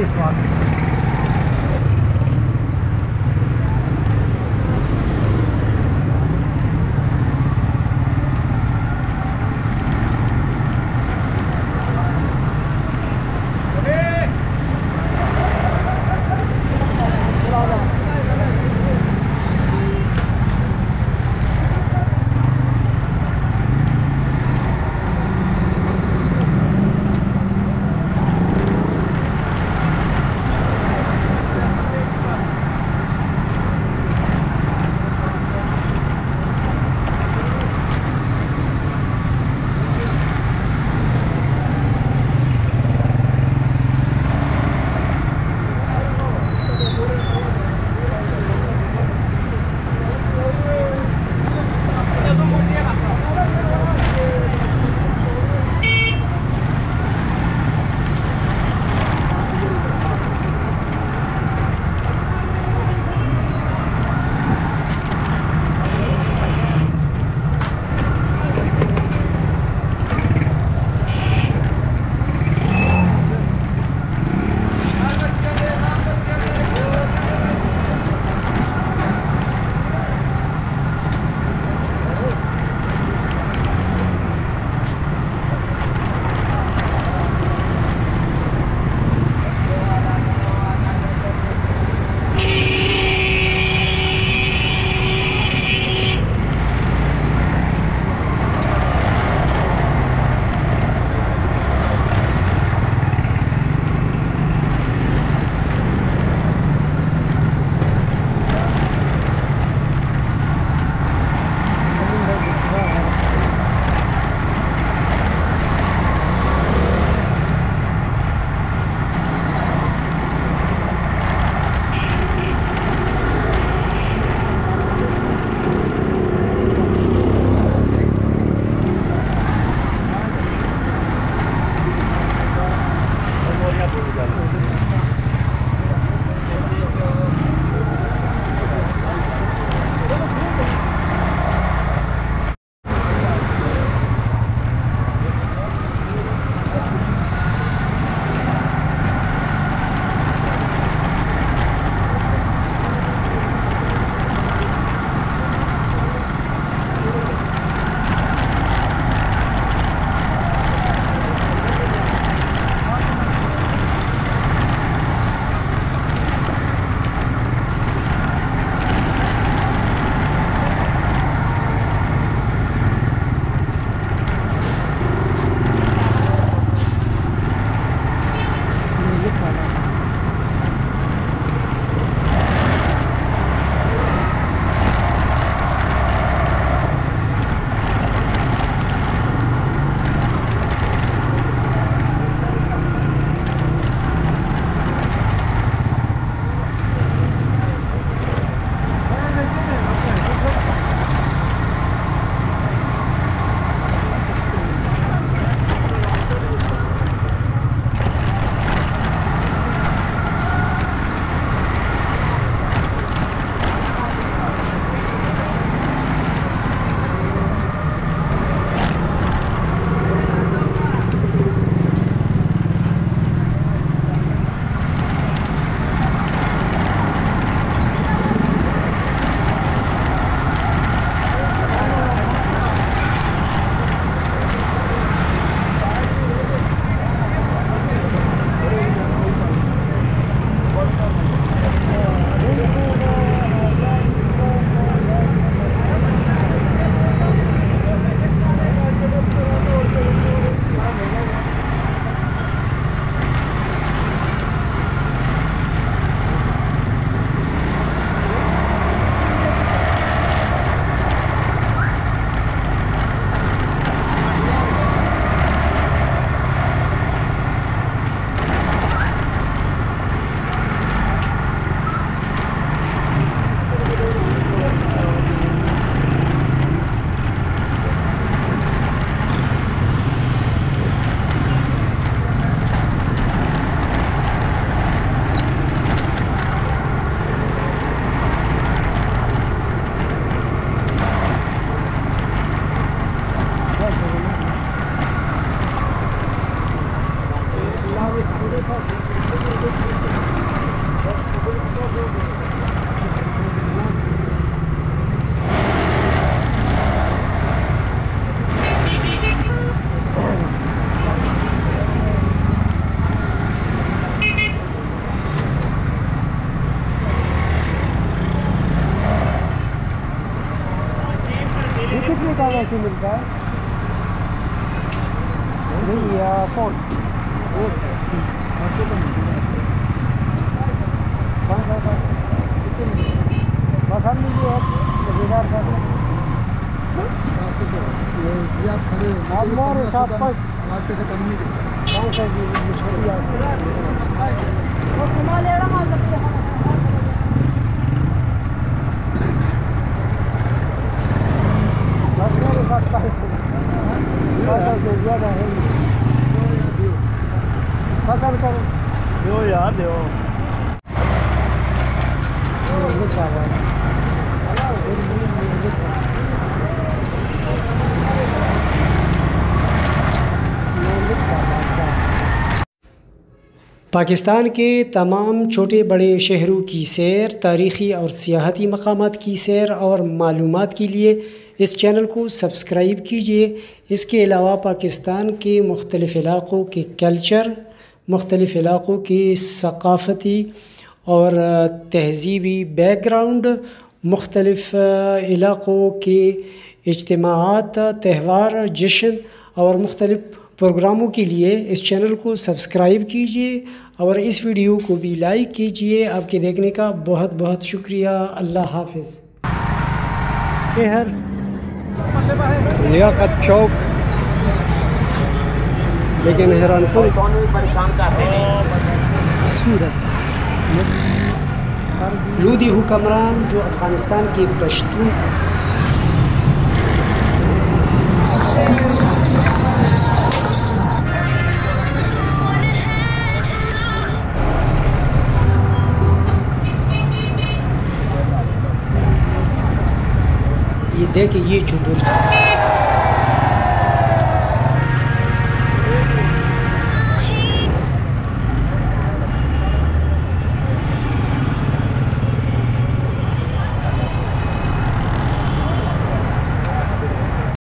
this one. ویسے ملتا ہے نہیں یا صاحب یہ آپ کھڑے ہو۔ آپ مارے ساتھ پاس سات پیسے کم نہیں سا جی؟ پاکستان کے تمام چھوٹے بڑے شہروں کی سیر، تاریخی اور سیاحتی مقامات کی سیر اور معلومات کے لیے اس چینل کو سبسکرائب کیجیے اس کے علاوہ پاکستان کے مختلف علاقوں کے کلچر، مختلف علاقوں کی ثقافتی اور تہذیبی بیک گراؤنڈ مختلف علاقوں کے اجتماعات تہوار جشن اور مختلف پروگراموں کے لیے اس چینل کو سبسکرائب کیجیے اور اس ویڈیو کو بھی لائک کیجیے آپ کے دیکھنے کا بہت بہت شکریہ۔ اللہ حافظ۔ لیاقت چوک۔ لیکن حیران پور سورت۔ لودی حکمران جو افغانستان کے پشتون یہ دیکھیں یہ جو